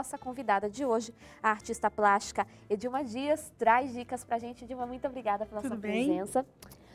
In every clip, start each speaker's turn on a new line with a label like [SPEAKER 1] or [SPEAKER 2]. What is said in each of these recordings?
[SPEAKER 1] nossa convidada de hoje, a artista plástica Edilma Dias, traz dicas pra gente. Edilma, muito obrigada pela
[SPEAKER 2] Tudo
[SPEAKER 1] sua
[SPEAKER 2] bem?
[SPEAKER 1] presença.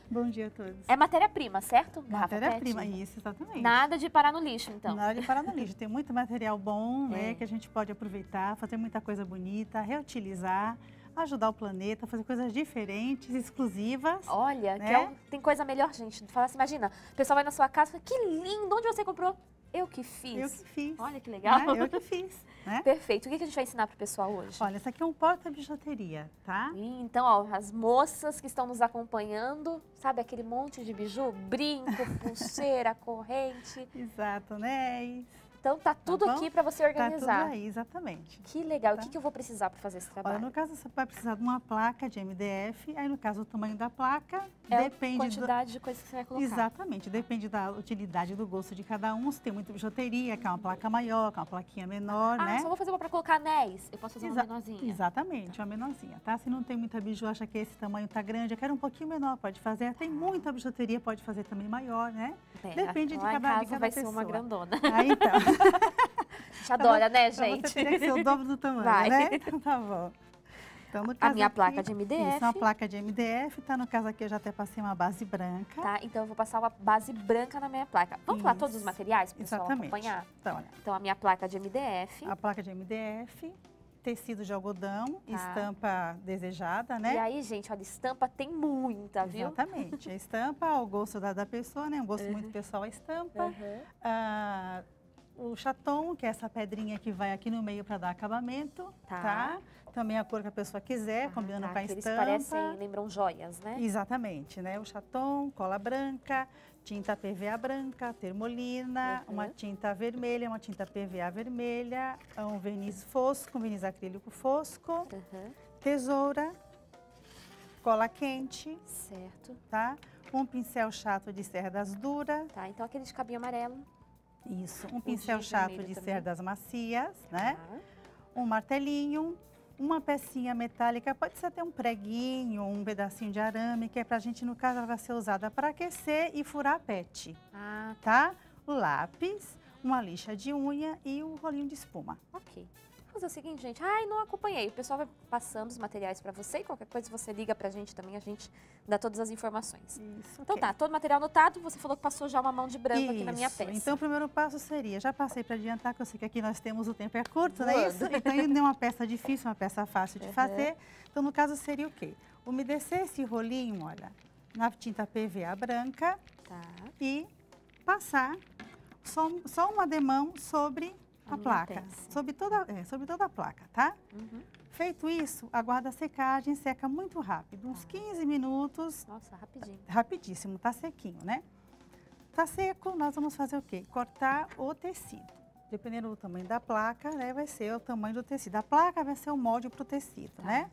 [SPEAKER 2] Bom dia a todos.
[SPEAKER 1] É matéria-prima, certo?
[SPEAKER 2] Matéria-prima, isso, exatamente.
[SPEAKER 1] Nada de parar no lixo, então.
[SPEAKER 2] Nada de parar no lixo. Tem muito material bom,
[SPEAKER 1] É.
[SPEAKER 2] né, que a gente pode aproveitar, fazer muita coisa bonita, reutilizar, ajudar o planeta, fazer coisas diferentes, exclusivas.
[SPEAKER 1] Olha,
[SPEAKER 2] Né?
[SPEAKER 1] é um- tem coisa melhor, gente. Fala assim, imagina, o pessoal vai na sua casa e fala, que lindo, onde você comprou? Eu que fiz.
[SPEAKER 2] Eu que fiz.
[SPEAKER 1] Olha que legal.
[SPEAKER 2] né? Eu que fiz, né?
[SPEAKER 1] Perfeito. O que que a gente vai ensinar pro pessoal hoje?
[SPEAKER 2] Olha, esse aqui é um porta-bijuteria, tá?
[SPEAKER 1] Então, ó, as moças que estão nos acompanhando, sabe aquele monte de biju? Brinco, pulseira, corrente.
[SPEAKER 2] Exato, né?
[SPEAKER 1] Então, tá tudo
[SPEAKER 2] bom?
[SPEAKER 1] aqui para você
[SPEAKER 2] Tá tudo
[SPEAKER 1] organizar.
[SPEAKER 2] aí, exatamente.
[SPEAKER 1] que legal.
[SPEAKER 2] Tá.
[SPEAKER 1] o que, que eu vou precisar para fazer esse
[SPEAKER 2] Olha,
[SPEAKER 1] trabalho?
[SPEAKER 2] no caso, você vai precisar de uma placa de MDF. Aí, no caso, o tamanho da placa
[SPEAKER 1] é a
[SPEAKER 2] depende do,
[SPEAKER 1] quantidade de coisas que você vai colocar.
[SPEAKER 2] Exatamente, depende da utilidade do gosto de cada um. Se tem muita bijuteria, que é uma placa maior, que é uma plaquinha menor,
[SPEAKER 1] Ah,
[SPEAKER 2] né?
[SPEAKER 1] só vou fazer uma para colocar anéis. Eu posso fazer uma
[SPEAKER 2] Exa-
[SPEAKER 1] menorzinha.
[SPEAKER 2] Exatamente, uma menorzinha, tá? Se não tem muita biju, acha que esse tamanho tá grande, eu quero um pouquinho menor, pode fazer. Tem muita bijuteria, pode fazer também maior, né?
[SPEAKER 1] É,
[SPEAKER 2] depende de cada- de cada
[SPEAKER 1] vai ser uma
[SPEAKER 2] pessoa.
[SPEAKER 1] grandona.
[SPEAKER 2] Aí então,
[SPEAKER 1] A gente adora, né,
[SPEAKER 2] então
[SPEAKER 1] gente?
[SPEAKER 2] você teria que ser o dobro do tamanho,
[SPEAKER 1] Vai.
[SPEAKER 2] né? Então tá bom. Então,
[SPEAKER 1] A minha
[SPEAKER 2] aqui,
[SPEAKER 1] placa de MDF.
[SPEAKER 2] Isso, uma placa de MDF, tá? No caso aqui eu já até passei uma base branca.
[SPEAKER 1] Tá, então eu vou passar uma base branca na minha placa. Vamos falar
[SPEAKER 2] Isso.
[SPEAKER 1] todos os materiais para o pessoal
[SPEAKER 2] Exatamente.
[SPEAKER 1] acompanhar?
[SPEAKER 2] Então, olha,
[SPEAKER 1] Então, a minha placa de MDF.
[SPEAKER 2] a placa de MDF, tecido de algodão,
[SPEAKER 1] Tá.
[SPEAKER 2] estampa desejada, né?
[SPEAKER 1] E aí, gente, olha, estampa tem muita, viu?
[SPEAKER 2] Exatamente. A estampa, ao gosto da, da pessoa, né? Um gosto
[SPEAKER 1] Uhum.
[SPEAKER 2] muito pessoal a estampa.
[SPEAKER 1] Aham.
[SPEAKER 2] Ah, o chaton, que é essa pedrinha que vai aqui no meio para dar acabamento,
[SPEAKER 1] Tá.
[SPEAKER 2] tá. Também a cor que a pessoa quiser,
[SPEAKER 1] Ah,
[SPEAKER 2] combinando
[SPEAKER 1] tá,
[SPEAKER 2] com a
[SPEAKER 1] que Eles
[SPEAKER 2] estampa.
[SPEAKER 1] parecem, lembram joias, né?
[SPEAKER 2] Exatamente, né? O chaton, cola branca, tinta PVA branca, termolina,
[SPEAKER 1] Uhum.
[SPEAKER 2] uma tinta vermelha, uma tinta PVA vermelha, um verniz fosco, um verniz acrílico fosco,
[SPEAKER 1] Aham,
[SPEAKER 2] tesoura, cola quente,
[SPEAKER 1] certo.
[SPEAKER 2] tá? Um pincel chato de cerdas duras,
[SPEAKER 1] Tá, então aquele de cabinho amarelo.
[SPEAKER 2] Isso, um pincel chato de
[SPEAKER 1] também.
[SPEAKER 2] cerdas macias, né?
[SPEAKER 1] Tá.
[SPEAKER 2] Um martelinho, uma pecinha metálica, pode ser até um preguinho, um pedacinho de arame, que é pra gente, no caso, ela vai ser usada para aquecer e furar pet,
[SPEAKER 1] Ah,
[SPEAKER 2] tá? O lápis, uma lixa de unha e o rolinho de espuma.
[SPEAKER 1] ok. Fazer o seguinte, gente. Ai, não acompanhei. O pessoal vai passando os materiais para você e qualquer coisa você liga pra gente também, a gente dá todas as informações.
[SPEAKER 2] Isso,
[SPEAKER 1] Então
[SPEAKER 2] ok.
[SPEAKER 1] tá, todo o material anotado, você falou que passou já uma mão de branco aqui na minha
[SPEAKER 2] Isso.
[SPEAKER 1] peça.
[SPEAKER 2] Então, o primeiro passo seria, já passei para adiantar, que eu sei que aqui nós temos o tempo é curto, não
[SPEAKER 1] Voando.
[SPEAKER 2] é isso? Então, não é uma peça difícil, uma peça fácil de
[SPEAKER 1] Uhum.
[SPEAKER 2] fazer. Então, no caso, seria o quê? Umedecer esse rolinho, olha, na tinta PVA branca
[SPEAKER 1] Tá.
[SPEAKER 2] e passar só, só uma demão sobre
[SPEAKER 1] A
[SPEAKER 2] placa, sobre toda, é, sobre toda a placa, tá?
[SPEAKER 1] Uhum.
[SPEAKER 2] Feito isso, aguarda a secagem, seca muito rápido, uns
[SPEAKER 1] Tá.
[SPEAKER 2] 15 minutos,
[SPEAKER 1] Nossa, rapidinho.
[SPEAKER 2] rapidíssimo, tá sequinho, né? Tá seco, nós vamos fazer o quê? Cortar o tecido. Dependendo do tamanho da placa, né, vai ser o tamanho do tecido. A placa vai ser o molde para o tecido,
[SPEAKER 1] Tá.
[SPEAKER 2] né?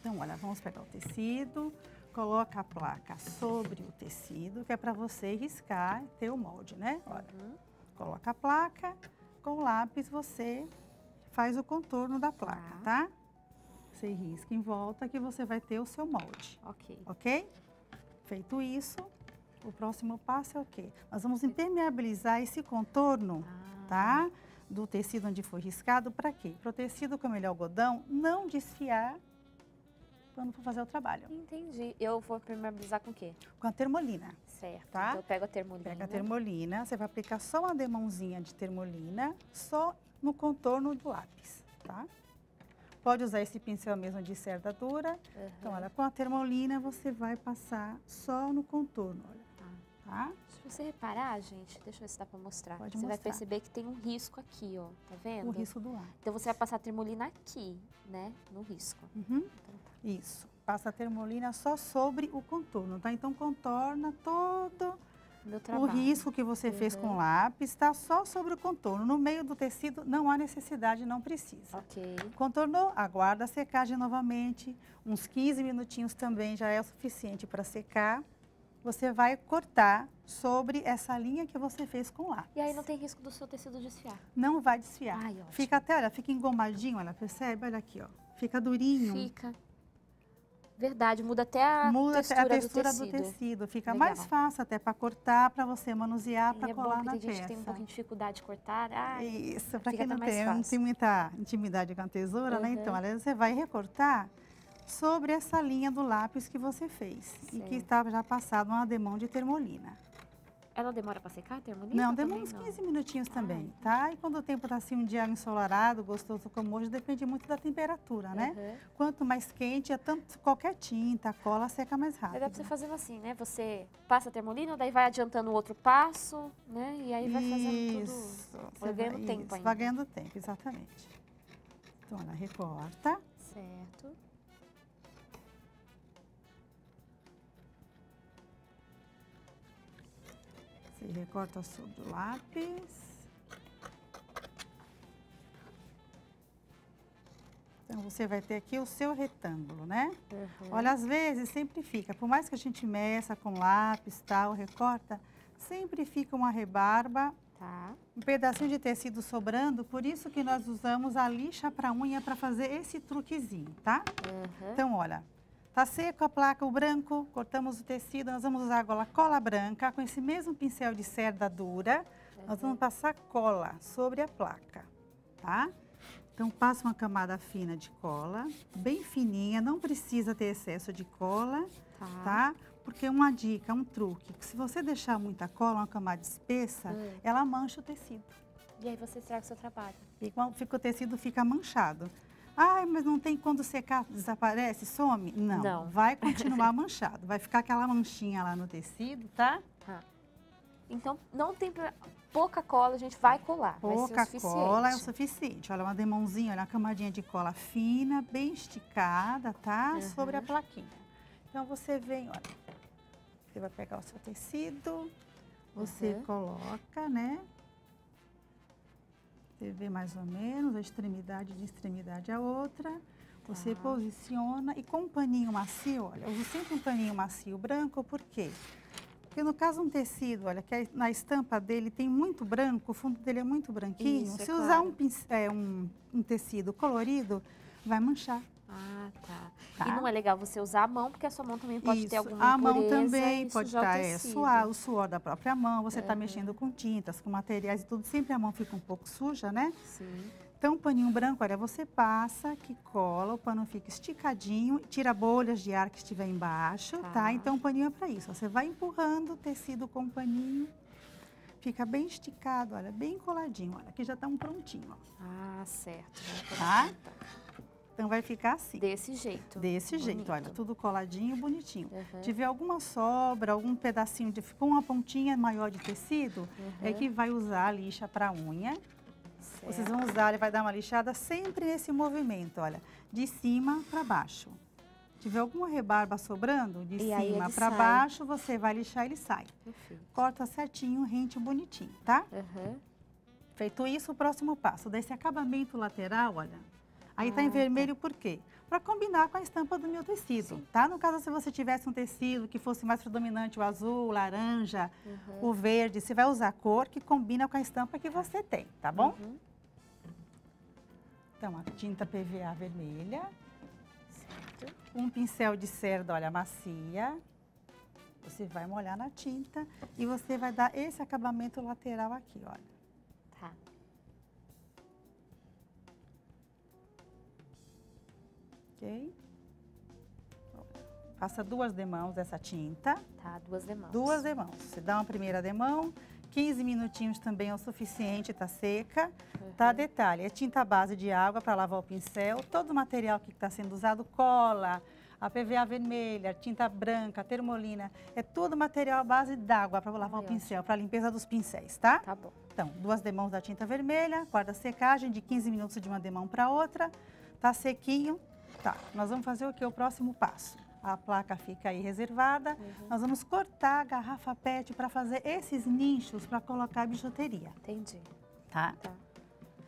[SPEAKER 2] Então, olha, vamos pegar o tecido, coloca a placa sobre o tecido, que é para você riscar, ter o molde, né? Olha,
[SPEAKER 1] Uhum.
[SPEAKER 2] coloca a placa, com o lápis você faz o contorno da placa, tá? Você risca em volta que você vai ter o seu molde,
[SPEAKER 1] Ok.
[SPEAKER 2] ok? Feito isso, o próximo passo é o quê? Nós vamos impermeabilizar esse contorno,
[SPEAKER 1] Ah,
[SPEAKER 2] tá? Do tecido onde foi riscado, para quê? Para o tecido, como ele é algodão, não desfiar quando for fazer o trabalho.
[SPEAKER 1] Entendi. Eu vou permeabilizar com o quê?
[SPEAKER 2] Com a termolina.
[SPEAKER 1] Certo.
[SPEAKER 2] Tá.
[SPEAKER 1] Então eu pego a termolina.
[SPEAKER 2] Pega a termolina, você vai aplicar só uma demãozinha de termolina, só no contorno do lápis, tá? Pode usar esse pincel mesmo de cerda dura.
[SPEAKER 1] Uhum.
[SPEAKER 2] Então, olha, com a termolina você vai passar só no contorno, olha, tá?
[SPEAKER 1] Se você reparar, gente, deixa eu ver se dá pra mostrar.
[SPEAKER 2] Pode
[SPEAKER 1] você vai
[SPEAKER 2] mostrar.
[SPEAKER 1] perceber que tem um risco aqui, ó. Tá vendo?
[SPEAKER 2] O risco do lápis.
[SPEAKER 1] Então você vai passar a termolina aqui, né? No risco.
[SPEAKER 2] Uhum.
[SPEAKER 1] Então tá.
[SPEAKER 2] Isso. Passa a termolina só sobre o contorno, tá? Então, contorna todo o risco que você fez com
[SPEAKER 1] Uhum.
[SPEAKER 2] o lápis, tá só sobre o contorno. No meio do tecido não há necessidade, não precisa.
[SPEAKER 1] Ok.
[SPEAKER 2] Contornou, aguarda a secagem novamente, uns 15 minutinhos também já é o suficiente para secar. Você vai cortar sobre essa linha que você fez com lápis.
[SPEAKER 1] E aí não tem risco do seu tecido desfiar.
[SPEAKER 2] Não vai desfiar.
[SPEAKER 1] Ai.
[SPEAKER 2] Fica até, olha, fica engomadinho, olha, percebe? Olha aqui, ó. Fica durinho.
[SPEAKER 1] Fica. Verdade, muda até a
[SPEAKER 2] Muda até
[SPEAKER 1] textura,
[SPEAKER 2] a textura
[SPEAKER 1] do,
[SPEAKER 2] do
[SPEAKER 1] tecido.
[SPEAKER 2] tecido. Fica
[SPEAKER 1] Legal.
[SPEAKER 2] mais fácil até para cortar, para você manusear, para
[SPEAKER 1] é bom
[SPEAKER 2] colar na
[SPEAKER 1] tem gente
[SPEAKER 2] peça.
[SPEAKER 1] que tem um pouquinho de dificuldade de cortar. Ah,
[SPEAKER 2] Isso, para quem não
[SPEAKER 1] até
[SPEAKER 2] tem, não tem muita intimidade com a tesoura, né? Então,
[SPEAKER 1] Uhum.
[SPEAKER 2] olha, você vai recortar sobre essa linha do lápis que você fez. E que estava já passado uma demão de termolina.
[SPEAKER 1] Ela demora para secar a termolina?
[SPEAKER 2] Não, demora uns
[SPEAKER 1] não?
[SPEAKER 2] 15 minutinhos
[SPEAKER 1] Ah,
[SPEAKER 2] também,
[SPEAKER 1] então.
[SPEAKER 2] tá? E quando o tempo está assim, um dia ensolarado, gostoso como hoje, depende muito da temperatura, né?
[SPEAKER 1] Uhum.
[SPEAKER 2] Quanto mais quente, é tanto qualquer tinta, cola seca mais rápido.
[SPEAKER 1] dá pra você fazendo assim, né? Você passa a termolina, daí vai adiantando o outro passo, né? E aí vai fazendo tudo.
[SPEAKER 2] Isso,
[SPEAKER 1] vai
[SPEAKER 2] você
[SPEAKER 1] ganhando tempo
[SPEAKER 2] isso,
[SPEAKER 1] ainda.
[SPEAKER 2] Vai ganhando tempo, exatamente. Então, ela recorta.
[SPEAKER 1] Certo.
[SPEAKER 2] Você recorta sobre o lápis. Então, você vai ter aqui o seu retângulo, né?
[SPEAKER 1] Uhum.
[SPEAKER 2] Olha, às vezes sempre fica, por mais que a gente meça com lápis, tal, recorta, sempre fica uma rebarba,
[SPEAKER 1] Tá.
[SPEAKER 2] um pedacinho de tecido sobrando, por isso que nós usamos a lixa para unha para fazer esse truquezinho, tá?
[SPEAKER 1] Uhum.
[SPEAKER 2] Então, olha, tá seco a placa, o branco, cortamos o tecido, nós vamos usar agora cola branca, com esse mesmo pincel de cerda dura, nós vamos passar cola sobre a placa, tá? Então, passa uma camada fina de cola, bem fininha, não precisa ter excesso de cola,
[SPEAKER 1] Tá.
[SPEAKER 2] tá? Porque uma dica, um truque, que se você deixar muita cola, uma camada espessa,
[SPEAKER 1] Hum.
[SPEAKER 2] ela mancha o tecido.
[SPEAKER 1] E aí você estraga o seu trabalho.
[SPEAKER 2] E quando fica o tecido fica manchado. Ai, mas não tem quando secar, desaparece, some? Não,
[SPEAKER 1] Não.
[SPEAKER 2] vai continuar manchado. Vai ficar aquela manchinha lá no tecido, tá?
[SPEAKER 1] Tá. Então, não tem pouca cola, a gente vai colar. vai
[SPEAKER 2] Pouca
[SPEAKER 1] suficiente.
[SPEAKER 2] cola é o suficiente. Olha, uma demãozinha, olha, uma camadinha de cola fina, bem esticada, tá?
[SPEAKER 1] Uhum.
[SPEAKER 2] Sobre a plaquinha. Então, você vem, olha, você vai pegar o seu tecido, você
[SPEAKER 1] Uhum.
[SPEAKER 2] coloca, né? Você vê mais ou menos a extremidade de extremidade a outra. Você
[SPEAKER 1] Tá.
[SPEAKER 2] posiciona e com um paninho macio, olha, eu uso sempre um paninho macio branco, por quê? Porque no caso um tecido, olha, que é- na estampa dele tem muito branco, o fundo dele é muito branquinho.
[SPEAKER 1] Isso, é
[SPEAKER 2] Se usar
[SPEAKER 1] claro.
[SPEAKER 2] um, é, um, um tecido colorido, vai manchar.
[SPEAKER 1] Ah, tá.
[SPEAKER 2] Tá?
[SPEAKER 1] E não é legal você usar a mão, porque a sua mão também pode ter
[SPEAKER 2] Isso,
[SPEAKER 1] alguma
[SPEAKER 2] A mão
[SPEAKER 1] impureza
[SPEAKER 2] também pode estar é,
[SPEAKER 1] tecido.
[SPEAKER 2] suar, o suor da própria mão, você está
[SPEAKER 1] Uhum.
[SPEAKER 2] mexendo com tintas, com materiais e tudo, sempre a mão fica um pouco suja, né?
[SPEAKER 1] Sim.
[SPEAKER 2] Então, o paninho branco, olha, você passa, que cola, o pano fica esticadinho, tira bolhas de ar que estiver embaixo, tá?
[SPEAKER 1] Tá.
[SPEAKER 2] Então, o paninho é para isso. Você vai empurrando o tecido com o paninho, fica bem esticado, olha, bem coladinho. Olha, aqui já está um prontinho, ó.
[SPEAKER 1] Ah, certo.
[SPEAKER 2] Tá? Então, vai ficar assim,
[SPEAKER 1] Desse jeito.
[SPEAKER 2] desse jeito, olha,
[SPEAKER 1] Bonito.
[SPEAKER 2] tudo coladinho, bonitinho.
[SPEAKER 1] Uhum.
[SPEAKER 2] tiver alguma sobra, algum pedacinho de ficou uma pontinha maior de tecido, é
[SPEAKER 1] Uhum.
[SPEAKER 2] que vai usar a lixa para unha. Vocês
[SPEAKER 1] Certo.
[SPEAKER 2] vão usar, ele vai dar uma lixada sempre nesse movimento, olha, de cima para baixo. Tiver alguma rebarba sobrando, de
[SPEAKER 1] E
[SPEAKER 2] cima para baixo, você vai lixar, ele sai.
[SPEAKER 1] Perfeito.
[SPEAKER 2] Corta certinho, rente bonitinho, tá?
[SPEAKER 1] Uhum.
[SPEAKER 2] Feito isso, o próximo passo, desse acabamento lateral, olha, aí tá
[SPEAKER 1] Ah,
[SPEAKER 2] em
[SPEAKER 1] tá.
[SPEAKER 2] vermelho por quê? Para combinar com a estampa do meu tecido,
[SPEAKER 1] Sim.
[SPEAKER 2] tá? No caso, se você tivesse um tecido que fosse mais predominante, o azul, o laranja,
[SPEAKER 1] Uhum.
[SPEAKER 2] o verde, você vai usar a cor que combina com a estampa que você tem, tá bom?
[SPEAKER 1] Uhum.
[SPEAKER 2] Então, a tinta PVA vermelha,
[SPEAKER 1] Certo.
[SPEAKER 2] um pincel de cerda, olha, macia. Você vai molhar na tinta e você vai dar esse acabamento lateral aqui, olha. Ok? Passa duas demãos dessa tinta.
[SPEAKER 1] Tá, duas demãos.
[SPEAKER 2] Duas demãos. Você dá uma primeira demão, 15 minutinhos também é o suficiente, tá seca. Tá,
[SPEAKER 1] Uhum.
[SPEAKER 2] detalhe, é tinta base de água para lavar o pincel. Todo o material que está sendo usado, cola, a PVA vermelha, tinta branca, termolina, é tudo material à base d'água para lavar
[SPEAKER 1] Ai,
[SPEAKER 2] o pincel, para limpeza dos pincéis, tá?
[SPEAKER 1] Tá bom.
[SPEAKER 2] Então, duas demãos da tinta vermelha, guarda secagem de 15 minutos de uma demão para outra. Tá sequinho. Tá, nós vamos fazer o que? O próximo passo. A placa fica aí reservada.
[SPEAKER 1] Uhum.
[SPEAKER 2] Nós vamos cortar a garrafa PET para fazer esses nichos para colocar bijuteria,
[SPEAKER 1] Entendi.
[SPEAKER 2] tá?
[SPEAKER 1] Tá.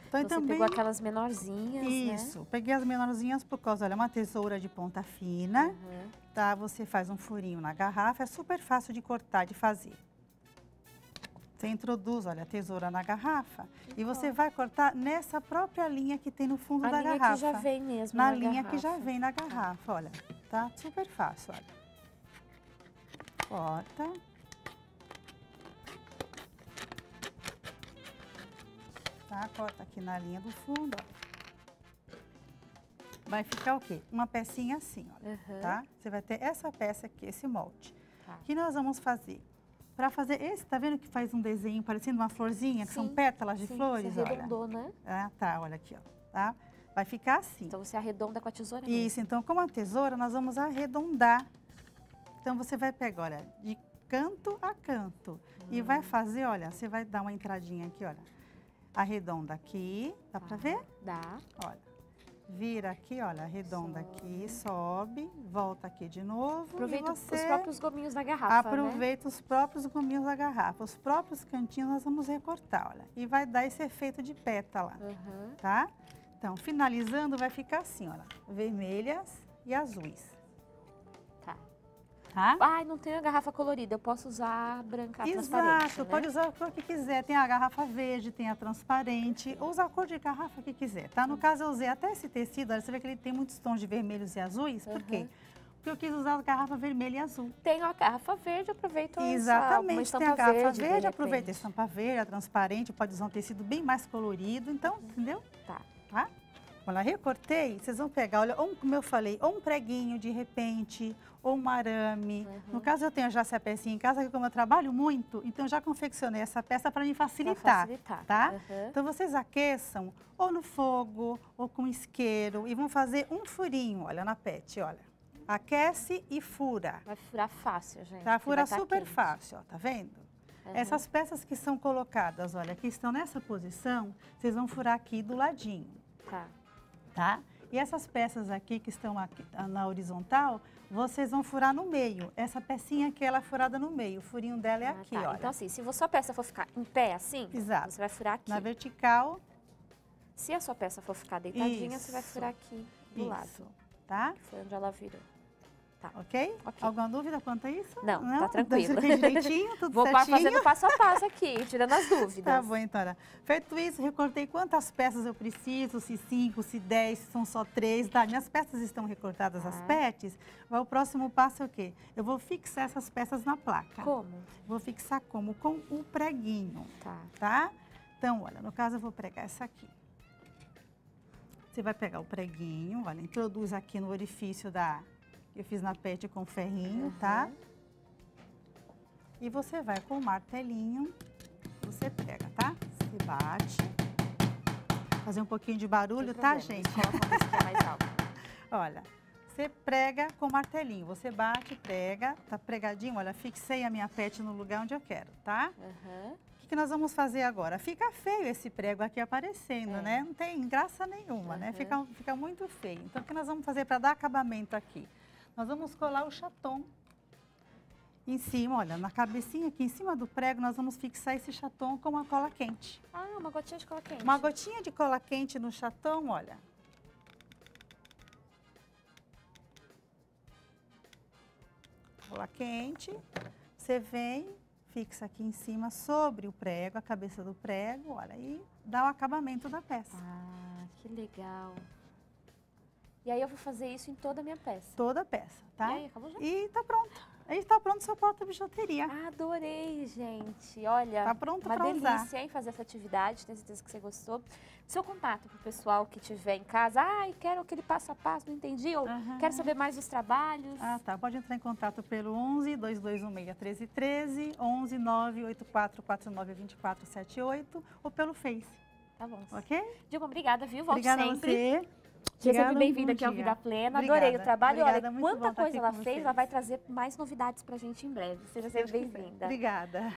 [SPEAKER 2] Então,
[SPEAKER 1] Então, você pegou aquelas menorzinhas,
[SPEAKER 2] Isso, peguei as menorzinhas por causa, olha, uma tesoura de ponta
[SPEAKER 1] né?
[SPEAKER 2] fina,
[SPEAKER 1] Uhum.
[SPEAKER 2] tá? Você faz um furinho na garrafa, é super fácil de cortar, de fazer. Você introduz, olha, a tesoura na garrafa e
[SPEAKER 1] Então.
[SPEAKER 2] você vai cortar nessa própria linha que tem no fundo
[SPEAKER 1] A
[SPEAKER 2] da
[SPEAKER 1] linha
[SPEAKER 2] garrafa.
[SPEAKER 1] que já vem mesmo
[SPEAKER 2] na,
[SPEAKER 1] na
[SPEAKER 2] linha que já
[SPEAKER 1] garrafa.
[SPEAKER 2] vem na garrafa, olha. Tá super fácil, olha. Corta. Tá? Corta aqui na linha do fundo, ó. Vai ficar o quê? Uma pecinha assim, olha,
[SPEAKER 1] Aham.
[SPEAKER 2] tá? Você vai ter essa peça aqui, esse molde.
[SPEAKER 1] Tá.
[SPEAKER 2] O que nós vamos fazer? Para fazer esse, tá vendo que faz um desenho parecendo uma florzinha, que são
[SPEAKER 1] Sim,
[SPEAKER 2] pétalas de
[SPEAKER 1] Sim,
[SPEAKER 2] flores,
[SPEAKER 1] você
[SPEAKER 2] olha.
[SPEAKER 1] arredondou, né?
[SPEAKER 2] Ah, tá, olha aqui, ó, tá? Vai ficar assim.
[SPEAKER 1] Então você arredonda com a tesoura mesmo.
[SPEAKER 2] Isso, então com a tesoura nós vamos arredondar. Então você vai pegar, olha, de canto a canto. E vai
[SPEAKER 1] Hum.
[SPEAKER 2] fazer, olha, você vai dar uma entradinha aqui, olha. Arredonda aqui, dá pra
[SPEAKER 1] Tá,
[SPEAKER 2] ver?
[SPEAKER 1] Dá.
[SPEAKER 2] Olha. Vira aqui, olha, arredonda aqui, sobe, volta aqui de novo.
[SPEAKER 1] Aproveita
[SPEAKER 2] você
[SPEAKER 1] os próprios gominhos da garrafa, né?
[SPEAKER 2] aproveita os próprios gominhos da garrafa. Os próprios cantinhos nós vamos recortar, olha. E vai dar esse efeito de pétala
[SPEAKER 1] Aham.
[SPEAKER 2] tá? Então, finalizando, vai ficar assim, olha, vermelhas e azuis.
[SPEAKER 1] Tá? Ai, não tem a garrafa colorida, eu posso usar a branca transparente,
[SPEAKER 2] Exato,
[SPEAKER 1] né?
[SPEAKER 2] pode usar a cor que quiser. Tem a garrafa verde, tem a transparente. Usa a cor de garrafa que quiser, tá? No caso, eu usei até esse tecido, olha, você vê que ele tem muitos tons de vermelhos e azuis. Por quê? Porque eu quis usar a garrafa vermelha e azul.
[SPEAKER 1] Tenho a garrafa verde, uma
[SPEAKER 2] Exatamente, tem a garrafa
[SPEAKER 1] verde,
[SPEAKER 2] verde,
[SPEAKER 1] de
[SPEAKER 2] aproveita a estampa verde, a transparente, pode usar um tecido bem mais colorido, então, entendeu?
[SPEAKER 1] Tá.
[SPEAKER 2] Tá? Eu recortei, vocês vão pegar, olha, ou, como eu falei, ou um preguinho de repente, ou um arame.
[SPEAKER 1] Uhum.
[SPEAKER 2] No caso, eu tenho já essa pecinha em casa, que como eu trabalho muito, então eu já confeccionei essa peça para me
[SPEAKER 1] Pra
[SPEAKER 2] facilitar.
[SPEAKER 1] facilitar.
[SPEAKER 2] tá?
[SPEAKER 1] Aham.
[SPEAKER 2] Então vocês aqueçam ou no fogo, ou com isqueiro, e vão fazer um furinho, olha, na pet, olha. Aquece e fura.
[SPEAKER 1] Vai furar fácil, gente.
[SPEAKER 2] Tá? Fura
[SPEAKER 1] vai
[SPEAKER 2] super
[SPEAKER 1] quente.
[SPEAKER 2] fácil, ó, tá vendo?
[SPEAKER 1] Aham.
[SPEAKER 2] Essas peças que são colocadas, olha, que estão nessa posição, vocês vão furar aqui do ladinho,
[SPEAKER 1] Tá.
[SPEAKER 2] Tá? E essas peças aqui que estão aqui ah, na horizontal, vocês vão furar no meio. Essa pecinha aqui, ela é furada no meio. O furinho dela é
[SPEAKER 1] Ah,
[SPEAKER 2] aqui,
[SPEAKER 1] tá.
[SPEAKER 2] olha.
[SPEAKER 1] Então, assim, se a sua peça for ficar em pé assim,
[SPEAKER 2] Exato.
[SPEAKER 1] você vai furar aqui.
[SPEAKER 2] Na vertical,
[SPEAKER 1] Se a sua peça for ficar deitadinha, você vai
[SPEAKER 2] Isso.
[SPEAKER 1] furar aqui do lado.
[SPEAKER 2] isso, tá?
[SPEAKER 1] Que foi onde ela virou.
[SPEAKER 2] Ok?
[SPEAKER 1] Ok.
[SPEAKER 2] Alguma dúvida quanto a isso?
[SPEAKER 1] Não, tá
[SPEAKER 2] Então
[SPEAKER 1] tranquilo.
[SPEAKER 2] você fez direitinho, tudo
[SPEAKER 1] Vou
[SPEAKER 2] certinho?
[SPEAKER 1] fazendo passo a passo aqui, tirando as dúvidas.
[SPEAKER 2] Tá bom, então. Ana. Feito isso, recortei quantas peças eu preciso, se cinco, se dez, se são só três, tá? Minhas peças estão recortadas, as
[SPEAKER 1] Tá.
[SPEAKER 2] pets. O próximo passo é o quê? Eu vou fixar essas peças na placa.
[SPEAKER 1] Como?
[SPEAKER 2] Vou fixar como? Com o preguinho,
[SPEAKER 1] Tá.
[SPEAKER 2] tá? Então, olha, no caso eu vou pregar essa aqui. Você vai pegar o preguinho, olha, introduz aqui no orifício da... Eu fiz na pet com ferrinho, tá?
[SPEAKER 1] Uhum.
[SPEAKER 2] E você vai com o martelinho, você prega, tá? Você bate. Fazer um pouquinho de barulho, tá,
[SPEAKER 1] problema,
[SPEAKER 2] gente?
[SPEAKER 1] Coloca mais.
[SPEAKER 2] Olha, você prega com o martelinho. Você bate, prega, tá pregadinho. Olha, fixei a minha pet no lugar onde eu quero, tá? O que, que nós vamos fazer agora? Fica feio esse prego aqui aparecendo,
[SPEAKER 1] É.
[SPEAKER 2] né? Não tem graça nenhuma, né?
[SPEAKER 1] Uhum.
[SPEAKER 2] Fica, fica muito feio. Então, o que nós vamos fazer para dar acabamento aqui? Nós vamos colar o chaton em cima, olha, na cabecinha aqui em cima do prego, nós vamos fixar esse chaton com uma cola quente.
[SPEAKER 1] Ah, uma gotinha de cola quente.
[SPEAKER 2] Uma gotinha de cola quente no chatão, olha. Cola quente. Você vem, fixa aqui em cima sobre o prego, a cabeça do prego, olha, e dá o acabamento da peça.
[SPEAKER 1] Ah, que legal. E aí eu vou fazer isso em toda a minha peça.
[SPEAKER 2] Toda a peça, tá?
[SPEAKER 1] E aí, acabou já?
[SPEAKER 2] E tá pronto. Aí tá pronto seu porta-bijuteria.
[SPEAKER 1] Adorei, gente. Olha,
[SPEAKER 2] Tá pronto
[SPEAKER 1] uma
[SPEAKER 2] pra
[SPEAKER 1] delícia,
[SPEAKER 2] usar.
[SPEAKER 1] hein, fazer essa atividade. Tenho certeza que você gostou. Seu contato pro pessoal que estiver em casa. Ai, quero aquele passo a passo, não entendi. Ou
[SPEAKER 2] Aham.
[SPEAKER 1] quero saber mais dos trabalhos.
[SPEAKER 2] Ah, tá. Pode entrar em contato pelo 11 2216 1313, 11 98449 2478 ou pelo Face,
[SPEAKER 1] Tá bom.
[SPEAKER 2] ok?
[SPEAKER 1] Dilma, obrigada, viu? Volto
[SPEAKER 2] Obrigada a
[SPEAKER 1] sempre.
[SPEAKER 2] você.
[SPEAKER 1] Seja bem-vinda aqui ao. Vida Plena.
[SPEAKER 2] Obrigada,
[SPEAKER 1] Adorei o trabalho.
[SPEAKER 2] obrigada,
[SPEAKER 1] Olha, quanta coisa ela fez,
[SPEAKER 2] vocês.
[SPEAKER 1] ela vai trazer mais novidades pra gente em breve. Seja sempre bem-vinda.
[SPEAKER 2] Obrigada.